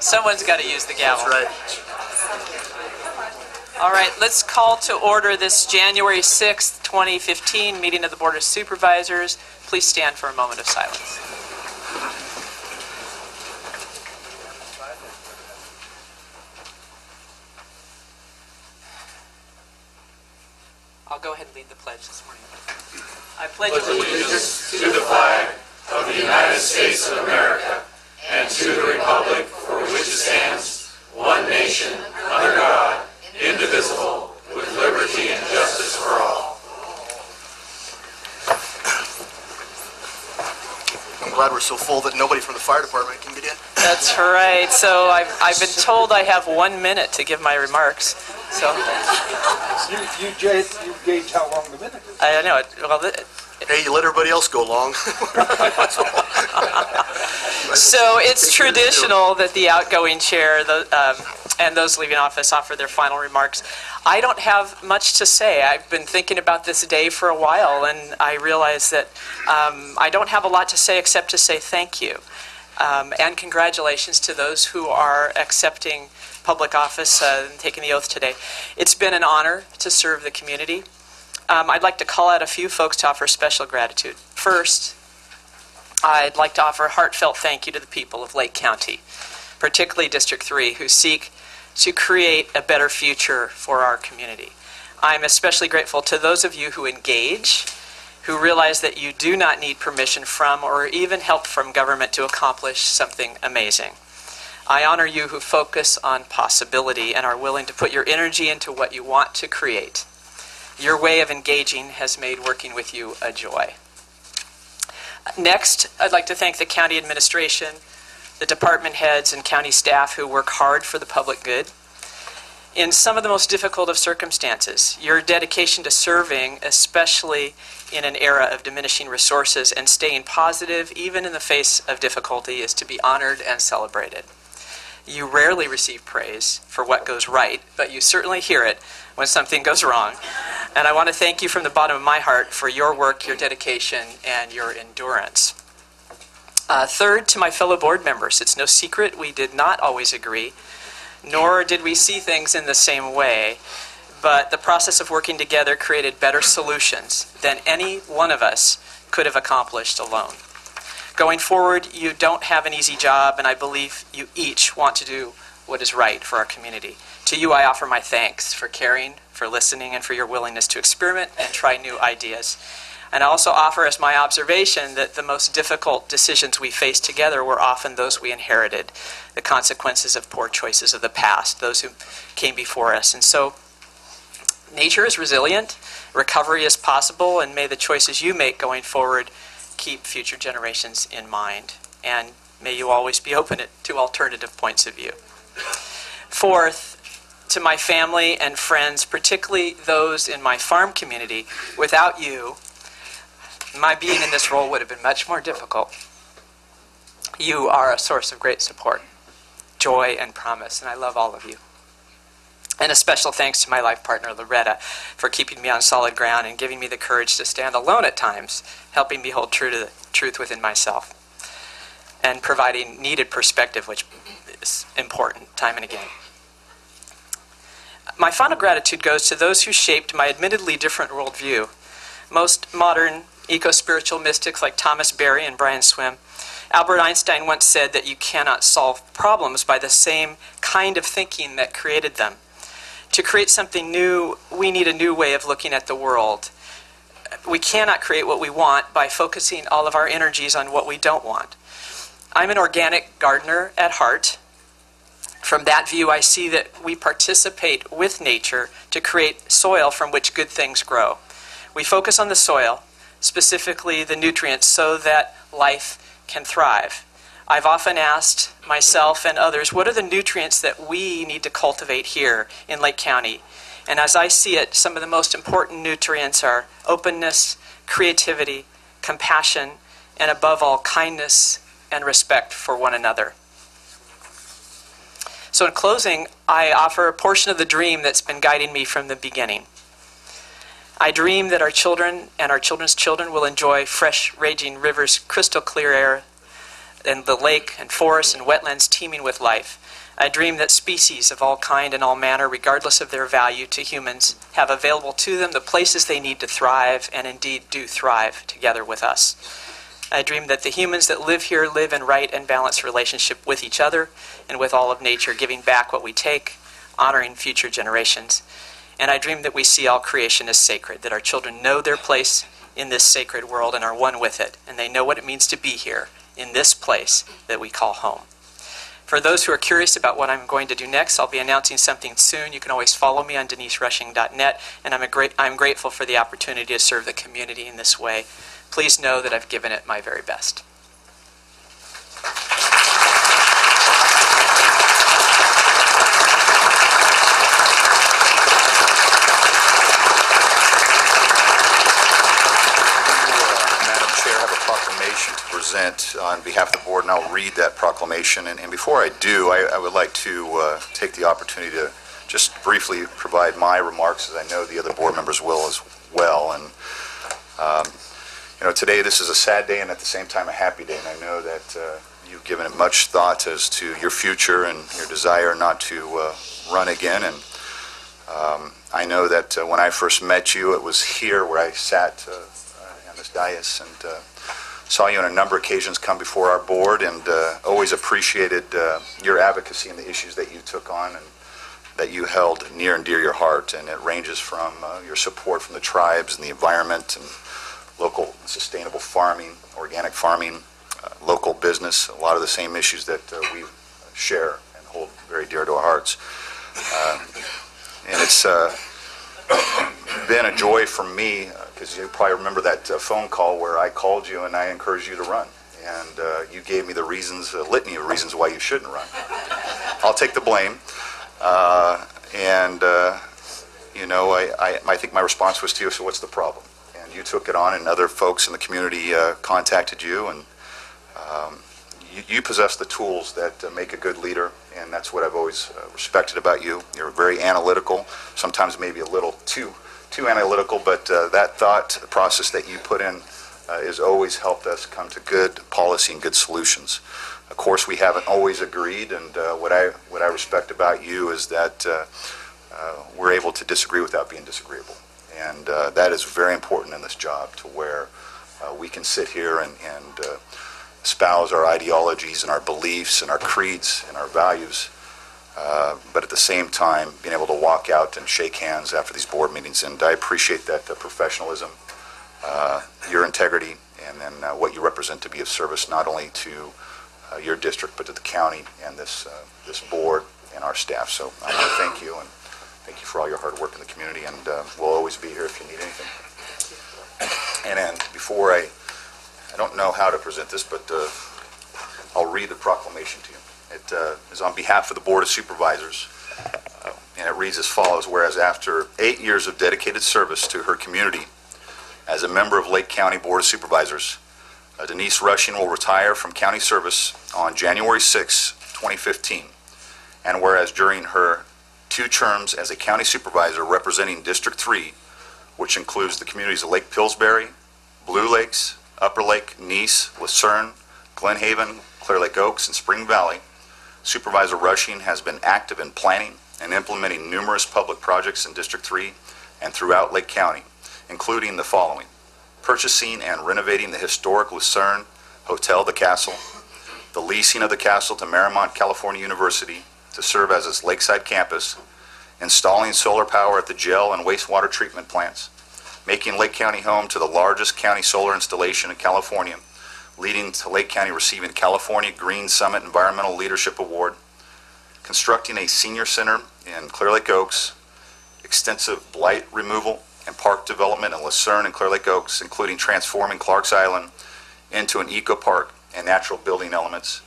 Someone's got to use the gavel. That's right. All right, let's call to order this January 6th, 2015 meeting of the Board of Supervisors. Please stand for a moment of silence. I'll go ahead and lead the pledge this morning. I pledge allegiance to the flag of the United States of America and to the republic for which it stands, one nation, under God, indivisible, with liberty and justice for all. I'm glad we're so full that nobody from the fire department can get in. That's right. So I've, I've been told I have one minute to give my remarks. So You, you gauge, you gauge how long the minute is. I know it. Well, th- Hey, you let everybody else go long. so it's traditional that the outgoing chair the, um, and those leaving office offer their final remarks. I don't have much to say. I've been thinking about this day for a while, and I realize that um, I don't have a lot to say except to say thank you. Um, and congratulations to those who are accepting public office uh, and taking the oath today. It's been an honor to serve the community. Um, I'd like to call out a few folks to offer special gratitude. First, I'd like to offer a heartfelt thank you to the people of Lake County, particularly District 3, who seek to create a better future for our community. I'm especially grateful to those of you who engage, who realize that you do not need permission from or even help from government to accomplish something amazing. I honor you who focus on possibility and are willing to put your energy into what you want to create. Your way of engaging has made working with you a joy. Next, I'd like to thank the county administration, the department heads, and county staff who work hard for the public good. In some of the most difficult of circumstances, your dedication to serving, especially in an era of diminishing resources and staying positive even in the face of difficulty, is to be honored and celebrated. You rarely receive praise for what goes right, but you certainly hear it when something goes wrong. And I want to thank you from the bottom of my heart for your work, your dedication, and your endurance. Uh, third, to my fellow board members, it's no secret we did not always agree, nor did we see things in the same way. But the process of working together created better solutions than any one of us could have accomplished alone. Going forward, you don't have an easy job, and I believe you each want to do what is right for our community. To you, I offer my thanks for caring, for listening, and for your willingness to experiment and try new ideas. And I also offer as my observation that the most difficult decisions we face together were often those we inherited, the consequences of poor choices of the past, those who came before us. And so, nature is resilient, recovery is possible, and may the choices you make going forward keep future generations in mind. And may you always be open to alternative points of view. Fourth, to my family and friends, particularly those in my farm community, without you, my being in this role would have been much more difficult. You are a source of great support, joy, and promise, and I love all of you. And a special thanks to my life partner, Loretta, for keeping me on solid ground and giving me the courage to stand alone at times, helping me hold true to the truth within myself, and providing needed perspective, which is important time and again. My final gratitude goes to those who shaped my admittedly different worldview. Most modern eco spiritual mystics like Thomas Berry and Brian Swimme. Albert Einstein once said that you cannot solve problems by the same kind of thinking that created them. To create something new, we need a new way of looking at the world. We cannot create what we want by focusing all of our energies on what we don't want. I'm an organic gardener at heart. From that view, I see that we participate with nature to create soil from which good things grow. We focus on the soil, specifically the nutrients, so that life can thrive. I've often asked myself and others, what are the nutrients that we need to cultivate here in Lake County? And as I see it, some of the most important nutrients are openness, creativity, compassion, and above all, kindness and respect for one another. So, in closing, I offer a portion of the dream that's been guiding me from the beginning. I dream that our children and our children's children will enjoy fresh, raging rivers, crystal clear air, and the lake and forests and wetlands teeming with life. I dream that species of all kind and all manner, regardless of their value to humans, have available to them the places they need to thrive and indeed do thrive together with us. I dream that the humans that live here live in right and balanced relationship with each other and with all of nature, giving back what we take, honoring future generations. And I dream that we see all creation as sacred, that our children know their place in this sacred world and are one with it, and they know what it means to be here in this place that we call home. For those who are curious about what I'm going to do next, I'll be announcing something soon. You can always follow me on deniserushing.net, and I'm, a great, I'm grateful for the opportunity to serve the community in this way. Please know that I've given it my very best. Present on behalf of the board, and I'll read that proclamation. And and before I do, I I would like to uh, take the opportunity to just briefly provide my remarks, as I know the other board members will as well. And, um, you know, today, this is a sad day and at the same time a happy day, and I know that uh, you've given it much thought as to your future and your desire not to uh, run again. And um, I know that uh, when I first met you, it was here where I sat uh, uh, on this dais and uh, saw you on a number of occasions come before our board and always appreciated your advocacy and the issues that you took on and that you held near and dear your heart. And it ranges from your support from the tribes and the environment and local sustainable farming, organic farming, uh, local business, a lot of the same issues that uh, we share and hold very dear to our hearts. Uh, And it's uh, been a joy for me, because you probably remember that uh, phone call where I called you and I encouraged you to run. And uh, you gave me the reasons, a litany of reasons why you shouldn't run. I'll take the blame. Uh, And, uh, you know, I, I, I think my response was to you, so what's the problem? You took it on, and other folks in the community uh, contacted you, and um, you, you possess the tools that uh, make a good leader, and that's what I've always uh, respected about you. You're very analytical, sometimes maybe a little too too analytical, but uh, that thought process that you put in uh, has always helped us come to good policy and good solutions. Of course, we haven't always agreed, and what I what I respect about you is that uh, we're able to disagree without being disagreeable, and uh, that is very important in this job. To where uh, we can sit here and and uh, espouse our ideologies and our beliefs and our creeds and our values, uh, but at the same time, being able to walk out and shake hands after these board meetings. And I appreciate that professionalism, uh, your integrity, and then uh, what you represent to be of service not only to your district, but to the county and this, this board and our staff. So I want to thank you, and thank you for all your hard work in the community, and uh, we'll always be here if you need anything. And then, before I, I don't know how to present this, but uh, I'll read the proclamation to you. It uh, is on behalf of the Board of Supervisors, uh, and it reads as follows, whereas after eight years of dedicated service to her community as a member of Lake County Board of Supervisors, uh, Denise Rushing will retire from county service on January 6, 2015. And whereas during her two terms as a county supervisor representing District 3, which includes the communities of Lake Pillsbury, Blue Lakes, Upper Lake, Nice, Lucerne, Glen Haven, Clear Lake Oaks, and Spring Valley, Supervisor Rushing has been active in planning and implementing numerous public projects in District 3 and throughout Lake County, including the following: purchasing and renovating the historic Lucerne Hotel The Castle, the leasing of the castle to Marymount California University to serve as its lakeside campus, installing solar power at the jail and wastewater treatment plants, making Lake County home to the largest county solar installation in California, leading to Lake County receiving the California Green Summit Environmental Leadership Award, constructing a senior center in Clear Lake Oaks, extensive blight removal and park development in Lucerne and Clear Lake Oaks, including transforming Clark's Island into an eco park and natural building elements,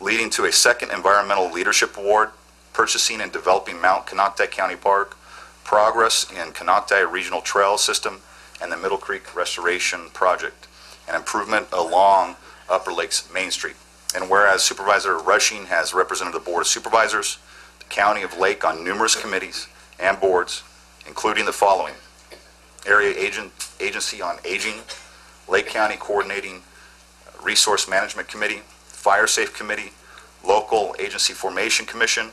leading to a second Environmental Leadership Award, purchasing and developing Mount Konocti County Park, progress in Konocti Regional Trail System, and the Middle Creek Restoration Project, and improvement along Upper Lakes Main Street. And whereas Supervisor Rushing has represented the Board of Supervisors, the County of Lake on numerous committees and boards, including the following: Area Agent, Agency on Aging, Lake County Coordinating Resource Management Committee, Fire Safe Committee, Local Agency Formation Commission,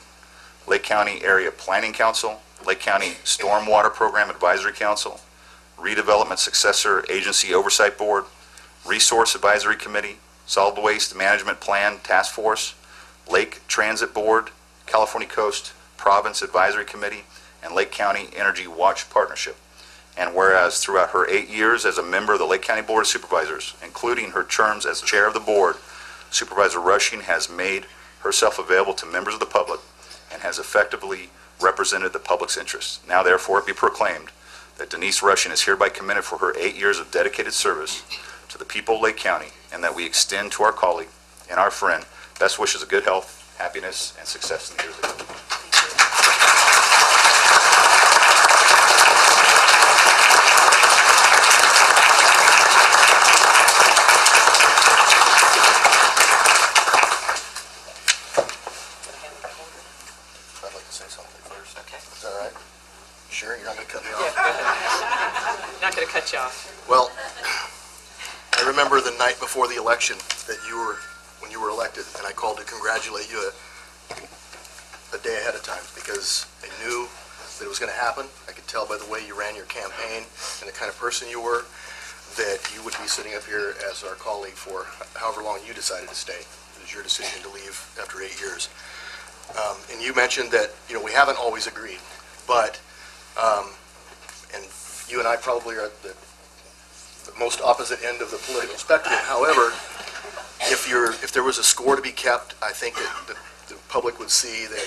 Lake County Area Planning Council, Lake County Stormwater Program Advisory Council, Redevelopment Successor Agency Oversight Board, Resource Advisory Committee, Solid Waste Management Plan Task Force, Lake Transit Board, California Coast Province Advisory Committee, and Lake County Energy Watch Partnership. And whereas throughout her eight years as a member of the Lake County Board of Supervisors, including her terms as chair of the board, Supervisor Rushing has made herself available to members of the public and has effectively represented the public's interests. Now therefore it be proclaimed that Denise Rushing is hereby commended for her eight years of dedicated service to the people of Lake County, and that we extend to our colleague and our friend best wishes of good health, happiness, and success in the years ahead. I'd like to say something first. Okay. Is that all right? Sure, you're not going to cut me Yeah, off? go ahead. Not going to cut you off. Well, I remember the night before the election that you were, when you were elected, and I called to congratulate you a, a day ahead of time because I knew that it was going to happen. I could tell by the way you ran your campaign and the kind of person you were that you would be sitting up here as our colleague for however long you decided to stay. It was your decision to leave after eight years. Um, And you mentioned that, you know, we haven't always agreed, but, um, and you and I probably are the the most opposite end of the political spectrum. However, if you're, if there was a score to be kept, I think that the, the public would see that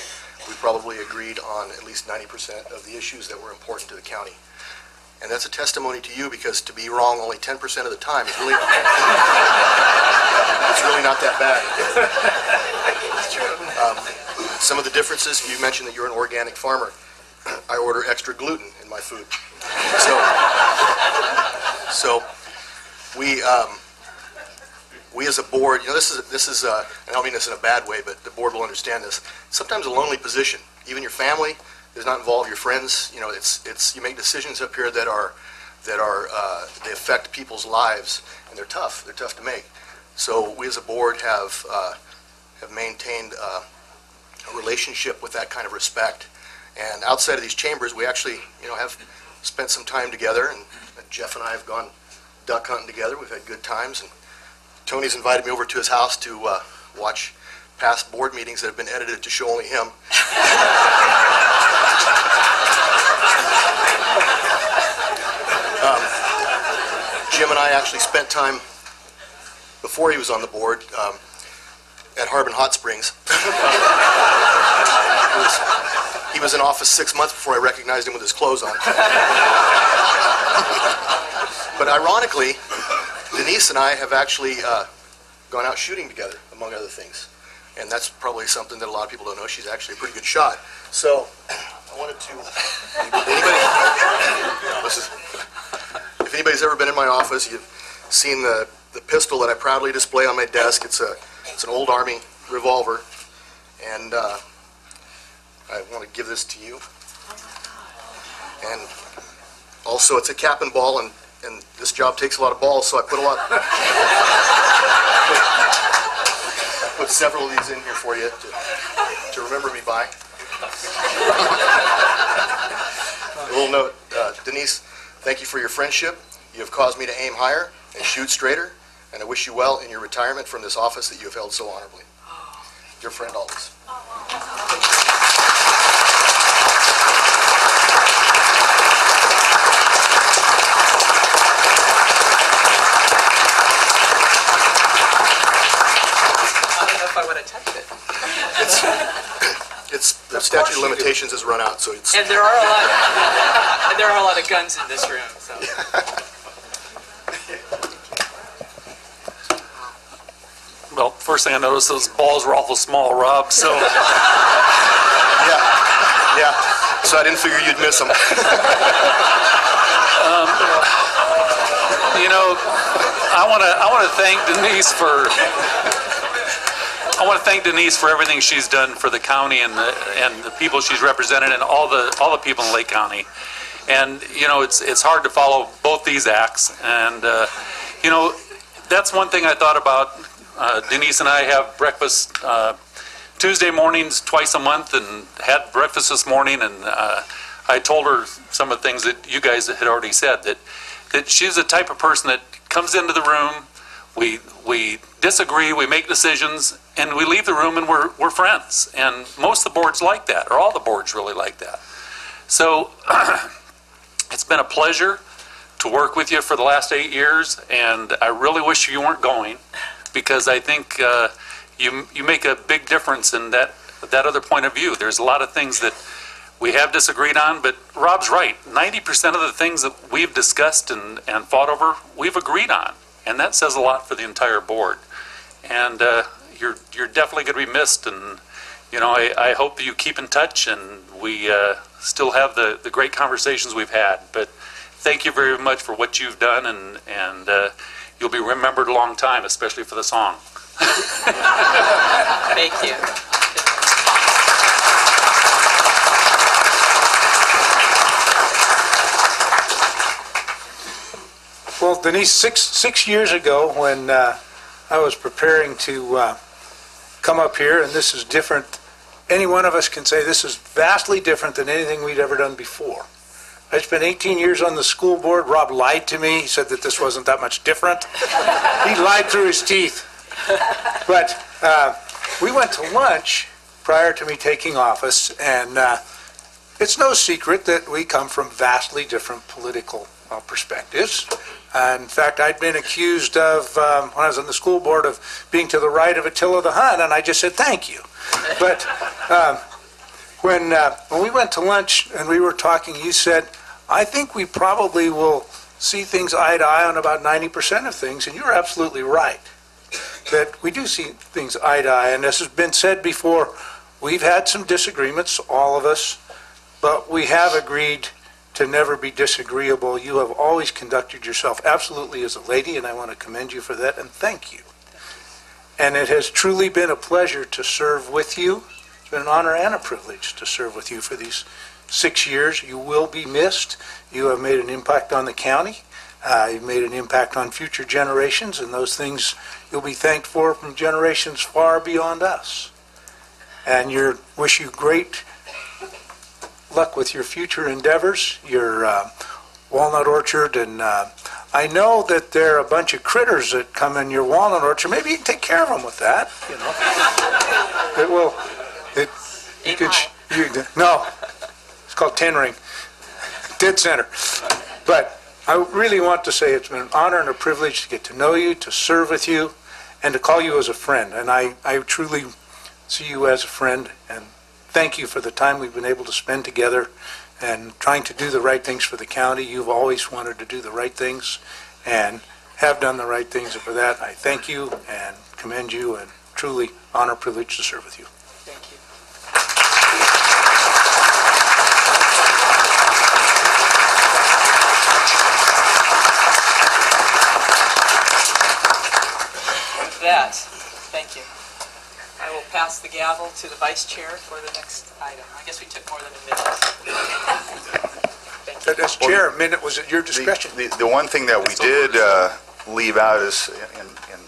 we probably agreed on at least 90% of the issues that were important to the county. And that's a testimony to you, because to be wrong only 10% of the time is really, it's really not that bad. Um, Some of the differences, you mentioned that you're an organic farmer. I order extra gluten in my food. So, so, we, um, we as a board, you know, this is, this is, uh, I don't mean this in a bad way, but the board will understand this. Sometimes a lonely position, even your family is not involved, your friends, you know, it's, it's, you make decisions up here that are, that are, uh, they affect people's lives, and they're tough, they're tough to make. So we as a board have, uh, have maintained, uh, a relationship with that kind of respect. And outside of these chambers, we actually, you know, have spent some time together, and Jeff and I have gone duck hunting together. We've had good times, and Tony's invited me over to his house to uh, watch past board meetings that have been edited to show only him. Um, Jim and I actually spent time before he was on the board um, at Harbin Hot Springs. He was- in office six months before I recognized him with his clothes on. But ironically, Denise and I have actually uh, gone out shooting together, among other things. And that's probably something that a lot of people don't know. She's actually a pretty good shot. So I wanted to, anybody, is, if anybody's ever been in my office, you've seen the, the pistol that I proudly display on my desk. It's a, it's an old Army revolver. And uh, I want to give this to you. And also, it's a cap and ball, and, and this job takes a lot of balls, so I put a lot, put several of these in here for you to, to remember me by. A little note, uh, Denise, thank you for your friendship. You have caused me to aim higher and shoot straighter, and I wish you well in your retirement from this office that you have held so honorably. Your friend always. I don't know if I want to touch it. It's, the statute of limitations has run out, so it's, And there are a lot, and there are a lot of guns in this room, so. Well, first thing I noticed, those balls were awful small, Rob, so yeah, yeah. So I didn't figure you'd miss them. Um, you know, I want to I want to thank Denise for I want to thank Denise for everything she's done for the county and the and the people she's represented and all the all the people in Lake County. And you know, it's it's hard to follow both these acts. And uh, you know, that's one thing I thought about Uh, Denise and I have breakfast uh, Tuesday mornings twice a month and had breakfast this morning, and uh, I told her some of the things that you guys had already said, that, that she's the type of person that comes into the room, we, we disagree, we make decisions, and we leave the room and we're, we're friends. And most of the boards like that, or all the boards really like that. So it's been a pleasure to work with you for the last eight years, and I really wish you weren't going, because I think uh, you, you make a big difference in that, that other point of view. There's a lot of things that we have disagreed on, but Rob's right. 90% of the things that we've discussed and, and fought over, we've agreed on. And that says a lot for the entire board. And uh, you're, you're definitely going to be missed, and, you know, I, I hope you keep in touch, and we uh, still have the, the great conversations we've had. But thank you very much for what you've done, and, and uh, you'll be remembered a long time, especially for the song. Thank you. Well, Denise, six, six years ago, when uh, I was preparing to uh, come up here, and this is different, any one of us can say this is vastly different than anything we'd ever done before. I spent 18 years on the school board. Rob lied to me. He said that this wasn't that much different. he lied through his teeth. But uh, we went to lunch prior to me taking office, and uh, it's no secret that we come from vastly different political uh, perspectives. Uh, in fact, I'd been accused of, um, when I was on the school board, of being to the right of Attila the Hun, and I just said, thank you. But um, when, uh, when we went to lunch and we were talking, you said, I think we probably will see things eye to eye on about 90% of things, and you're absolutely right. That we do see things eye to eye, and as has been said before, we've had some disagreements, all of us, but we have agreed to never be disagreeable. You have always conducted yourself absolutely as a lady, and I want to commend you for that, and thank you. And it has truly been a pleasure to serve with you. It's been an honor and a privilege to serve with you for these six years. You will be missed. You have made an impact on the county. Uh, You've made an impact on future generations, and those things you'll be thanked for from generations far beyond us. And your, wish you great luck with your future endeavors, your uh, walnut orchard, and uh, I know that there are a bunch of critters that come in your walnut orchard. Maybe you can take care of them with that, you know. It will, it, you could, you, no, it's called tin ring, dead center. But I really want to say it's been an honor and a privilege to get to know you, to serve with you, and to call you as a friend. And I, I truly see you as a friend, and thank you for the time we've been able to spend together and trying to do the right things for the county. You've always wanted to do the right things and have done the right things, and for that, I thank you and commend you, and truly honor, privilege to serve with you. Thank you. With that, thank you. I pass the gavel to the vice chair for the next item. I guess we took more than a minute. But As chair, a minute was at your discretion. The, the one thing that we did uh, leave out is, and, and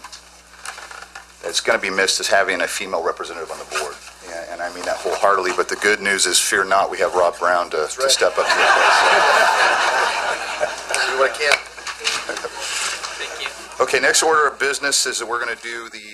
it's going to be missed, is having a female representative on the board. Yeah, And I mean that wholeheartedly, but the good news is, fear not, we have Rob Brown to, to step up to the plate. Do what I can. Thank you. Okay, next order of business is that we're going to do the